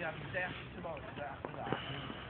then we have death tomorrow after that.